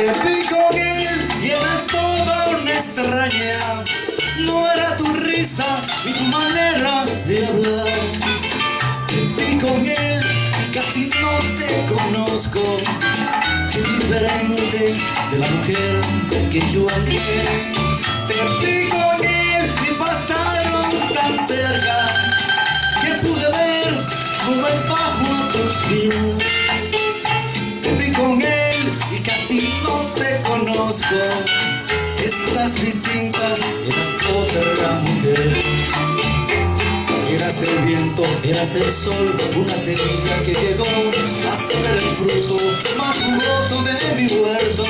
Te vi con él y eras toda una extraña. No era tu risa y tu manera de hablar. Te vi con él y casi no te conozco. Qué diferente de la mujer que yo amé. Conozco. Estás distinta, eras otra mujer. Eras el viento, eras el sol, una semilla que llegó a ser el fruto más jugoso de mi huerto.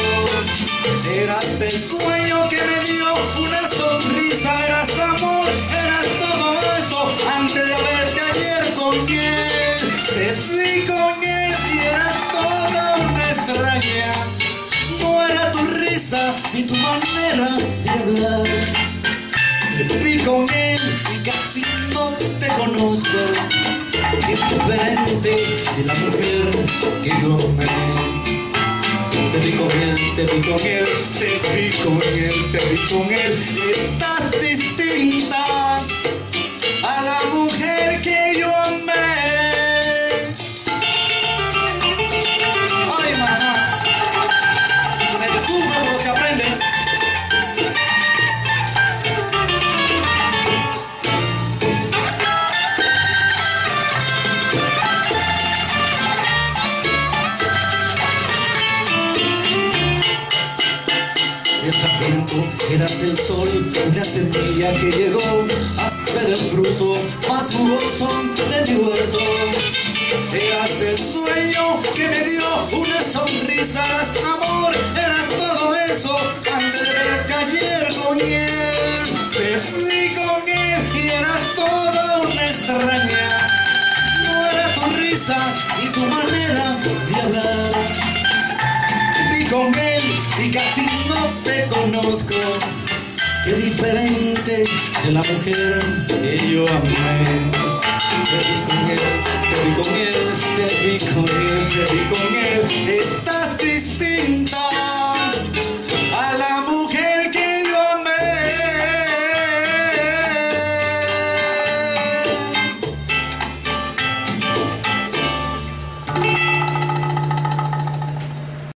Eras el sueño que me dio una sonrisa, eras amor, eras todo eso antes de verte ayer con él. Te vi con ni tu manera de hablar. Te vi con él y casi no te conozco. Qué diferente de la mujer que yo amé. Te vi con él, te vi con él, te vi con él, te vi con él. Estás distinta Eras el sol, la semilla que llegó a ser el fruto más jugoso de mi huerto. Eras el sueño que me dio una sonrisa, amor, eras todo eso antes de verte ayer con él. Te fui con él y eras toda una extraña. No era tu risa y tu manera de hablar vi con él y casi te conozco. Qué diferente de la mujer que yo amé. Te vi con él, te vi con él, te vi con él, te vi con él. Está